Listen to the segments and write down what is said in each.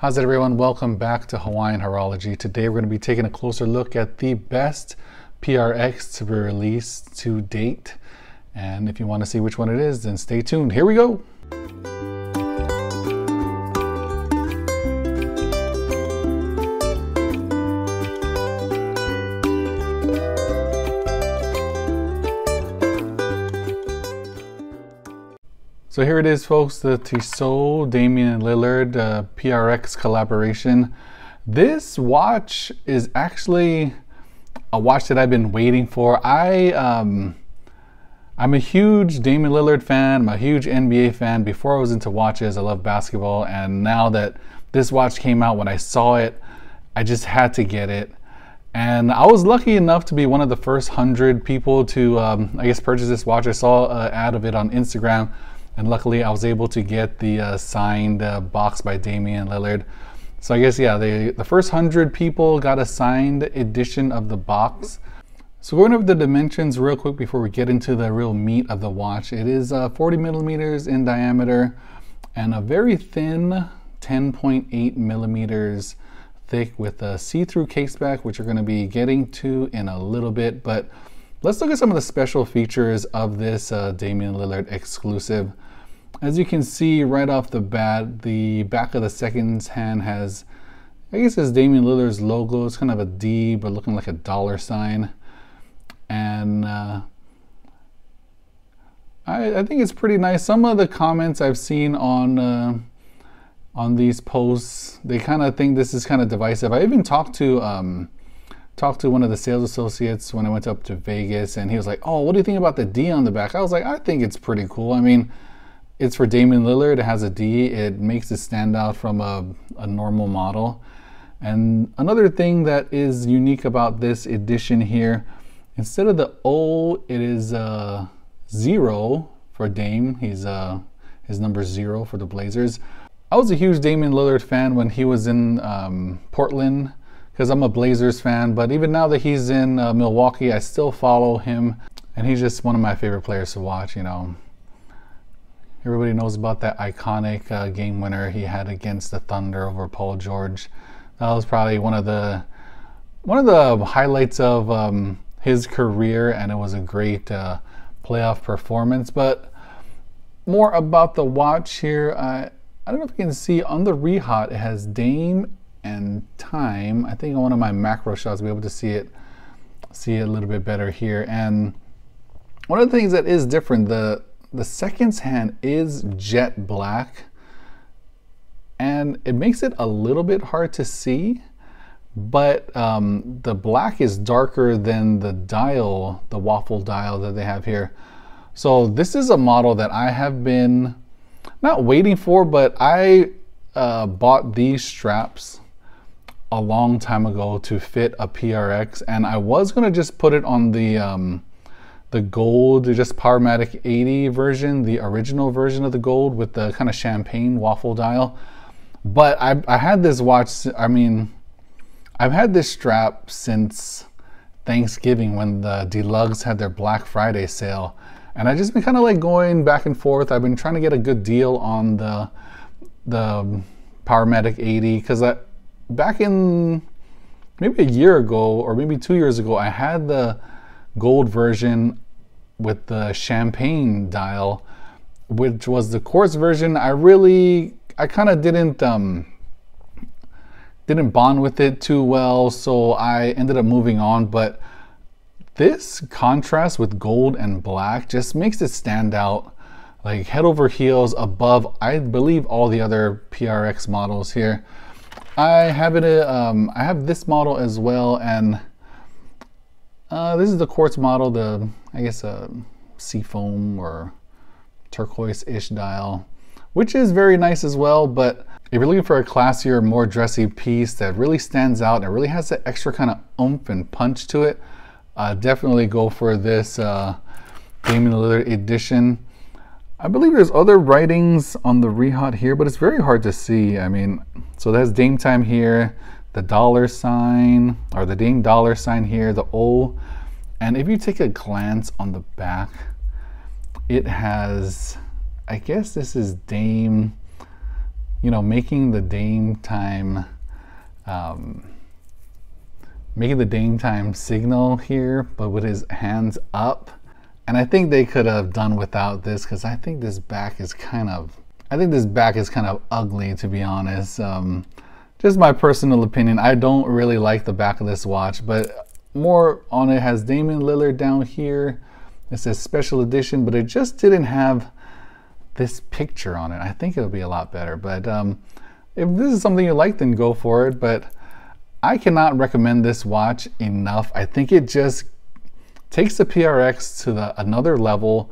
How's it everyone? Welcome back to Hawaiian Horology. Today we're going to be taking a closer look at the best PRX to be released to date. And if you want to see which one it is, then stay tuned. Here we go. So here it is, folks, the Tissot Damian Lillard uh, PRX collaboration. This watch is actually a watch that I've been waiting for. I um, I'm a huge Damian Lillard fan. I'm a huge NBA fan. Before I was into watches, I love basketball, and now that this watch came out, when I saw it, I just had to get it. And I was lucky enough to be one of the first hundred people to, um, I guess, purchase this watch. I saw an ad of it on Instagram and luckily I was able to get the uh, signed uh, box by Damian Lillard. So I guess yeah, they, the first hundred people got a signed edition of the box. So going over the dimensions real quick before we get into the real meat of the watch. It is uh, 40 millimeters in diameter and a very thin 10.8 millimeters thick with a see-through caseback, which we're going to be getting to in a little bit. But let's look at some of the special features of this uh, Damian Lillard exclusive. As you can see right off the bat, the back of the seconds hand has, I guess it's Damian Lillard's logo. It's kind of a D, but looking like a dollar sign. And uh, I, I, think it's pretty nice. Some of the comments I've seen on uh, on these posts, they kind of think this is kind of divisive. I even talked to um, talked to one of the sales associates when I went up to Vegas, and he was like, "Oh, what do you think about the D on the back?" I was like, "I think it's pretty cool. I mean." It's for Damian Lillard. It has a D. It makes it stand out from a, a normal model. And another thing that is unique about this edition here, instead of the O, it is uh, zero for Dame. He's uh, his number zero for the Blazers. I was a huge Damian Lillard fan when he was in um, Portland because I'm a Blazers fan. But even now that he's in uh, Milwaukee, I still follow him, and he's just one of my favorite players to watch. You know, Everybody knows about that iconic uh, game winner he had against the Thunder over Paul George. That was probably one of the one of the highlights of um, his career, and it was a great uh, playoff performance. But more about the watch here. I I don't know if you can see on the Rehaut, it has Dame and time. I think on one of my macro shots, I'll be able to see it see it a little bit better here. And one of the things that is different, the the seconds hand is jet black and it makes it a little bit hard to see but um, the black is darker than the dial the waffle dial that they have here. So this is a model that I have been not waiting for but I uh, bought these straps a long time ago to fit a PRX and I was gonna just put it on the um, the gold, just Powermatic 80 version, the original version of the gold with the kind of champagne waffle dial. But I, I had this watch, I mean, I've had this strap since Thanksgiving when the Delugs had their Black Friday sale. And I've just been kind of like going back and forth. I've been trying to get a good deal on the the Powermatic 80 because back in maybe a year ago or maybe two years ago, I had the gold version with the champagne dial, which was the quartz version. I really, I kind of didn't, um, didn't bond with it too well, so I ended up moving on. But this contrast with gold and black just makes it stand out like head over heels above, I believe, all the other PRX models here. I have it, um, I have this model as well, and uh, this is the quartz model, the I guess a uh, seafoam or turquoise-ish dial, which is very nice as well. But if you're looking for a classier, more dressy piece that really stands out and really has that extra kind of oomph and punch to it, uh, definitely go for this uh, Damian Lillard edition. I believe there's other writings on the Rehaut here, but it's very hard to see. I mean, so that's Dame time here the dollar sign or the Dame dollar sign here, the O. And if you take a glance on the back, it has, I guess this is Dame you know, making the Dame time, um, making the Dame time signal here, but with his hands up. And I think they could have done without this because I think this back is kind of, I think this back is kind of ugly to be honest. Um, just my personal opinion. I don't really like the back of this watch, but more on it has Damian Lillard down here. It says special edition, but it just didn't have this picture on it. I think it'll be a lot better. But um, if this is something you like, then go for it. But I cannot recommend this watch enough. I think it just takes the PRX to the another level.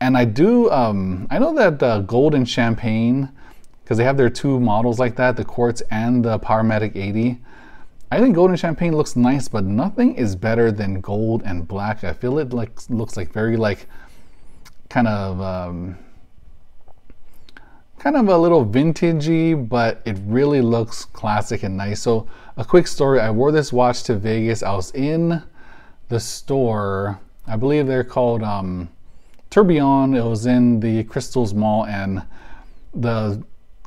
And I do, um, I know that uh, Gold and Champagne, because they have their two models like that, the Quartz and the Powermatic 80. I think gold and champagne looks nice, but nothing is better than gold and black. I feel it like looks like very like kind of um, kind of a little vintagey, but it really looks classic and nice. So a quick story: I wore this watch to Vegas. I was in the store. I believe they're called um, Tourbillon. It was in the Crystals Mall, and the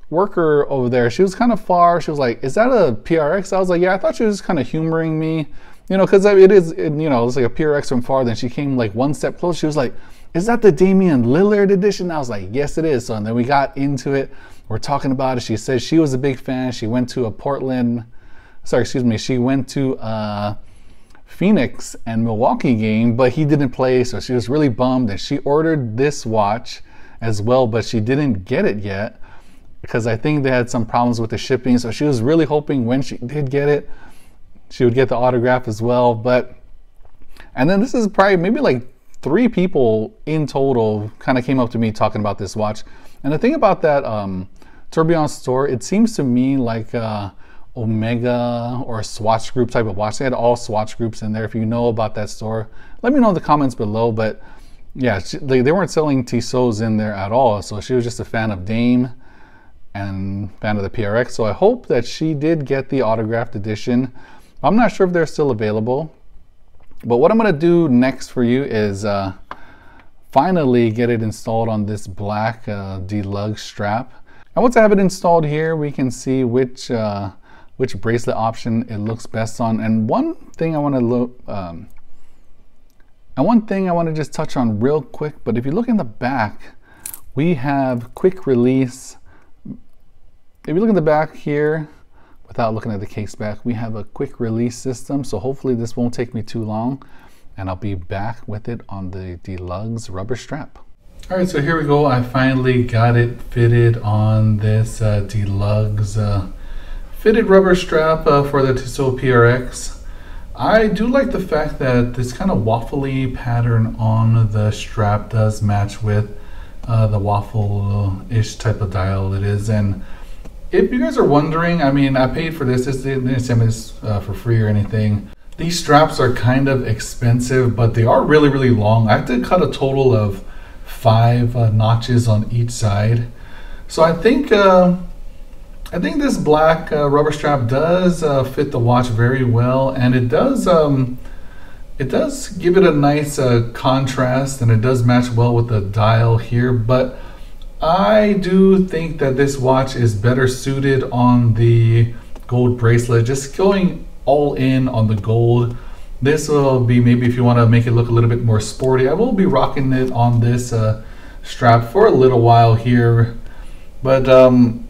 worker over there, she was kind of far. She was like, "Is that a PRX?" I was like, "Yeah." I thought she was kind of humoring me, you know, because it is, you know, it's like a PRX from far. Then she came like one step close. She was like, "Is that the Damian Lillard edition?" I was like, "Yes, it is." So and then we got into it. We're talking about it. She said she was a big fan. She went to a Portland, sorry, excuse me. She went to a Phoenix and Milwaukee game, but he didn't play, so she was really bummed. And she ordered this watch as well, but she didn't get it yet because I think they had some problems with the shipping. So she was really hoping when she did get it, she would get the autograph as well. But, and then this is probably maybe like three people in total kind of came up to me talking about this watch. And the thing about that um, Tourbillon store, it seems to me like uh, Omega or Swatch Group type of watch. They had all Swatch groups in there. If you know about that store, let me know in the comments below. But yeah, she, they, they weren't selling Tissot's in there at all. So she was just a fan of Dame and fan of the PRX. So I hope that she did get the autographed edition. I'm not sure if they're still available. But what I'm going to do next for you is uh, finally get it installed on this black uh, delugs strap. And once I have it installed here, we can see which uh, which bracelet option it looks best on. And one thing I want to look, um, and one thing I want to just touch on real quick. But if you look in the back, we have quick release if you look at the back here, without looking at the case back, we have a quick release system. So hopefully this won't take me too long and I'll be back with it on the Delugs rubber strap. All right, so here we go. I finally got it fitted on this uh, Delugs uh, fitted rubber strap uh, for the Tissot PRX. I do like the fact that this kind of waffly pattern on the strap does match with uh, the waffle-ish type of dial it is. And if you guys are wondering, I mean, I paid for this. This didn't send this uh, for free or anything. These straps are kind of expensive, but they are really, really long. I have to cut a total of five uh, notches on each side. So I think uh, I think this black uh, rubber strap does uh, fit the watch very well, and it does um, it does give it a nice uh, contrast, and it does match well with the dial here, but I do think that this watch is better suited on the gold bracelet. Just going all in on the gold. This will be maybe if you want to make it look a little bit more sporty. I will be rocking it on this uh, strap for a little while here. But um,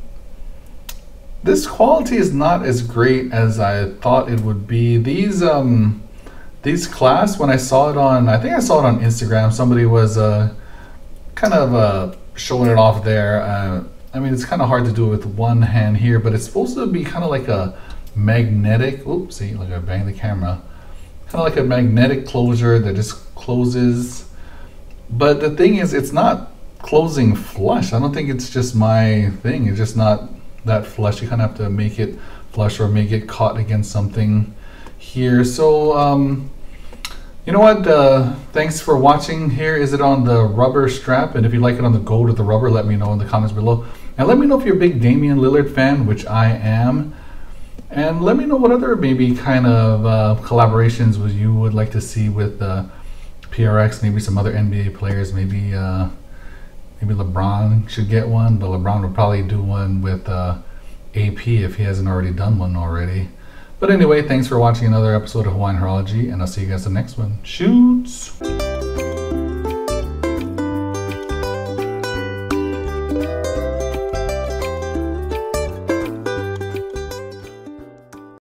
this quality is not as great as I thought it would be. These um, these clasps, when I saw it on, I think I saw it on Instagram, somebody was uh, kind of uh, showing it off there. Uh, I mean, it's kind of hard to do it with one hand here, but it's supposed to be kind of like a magnetic, oops, see, like I bang the camera. Kind of like a magnetic closure that just closes. But the thing is, it's not closing flush. I don't think it's just my thing. It's just not that flush. You kind of have to make it flush or make it caught against something here. So, um, you know what? Uh, thanks for watching. Here is it on the rubber strap. And if you like it on the gold or the rubber, let me know in the comments below. And let me know if you're a big Damian Lillard fan, which I am. And let me know what other maybe kind of uh, collaborations you would like to see with uh, PRX, maybe some other NBA players, maybe uh, maybe LeBron should get one, but LeBron would probably do one with uh, AP if he hasn't already done one already. But anyway, thanks for watching another episode of Hawaiian Horology, and I'll see you guys in the next one. Shoots!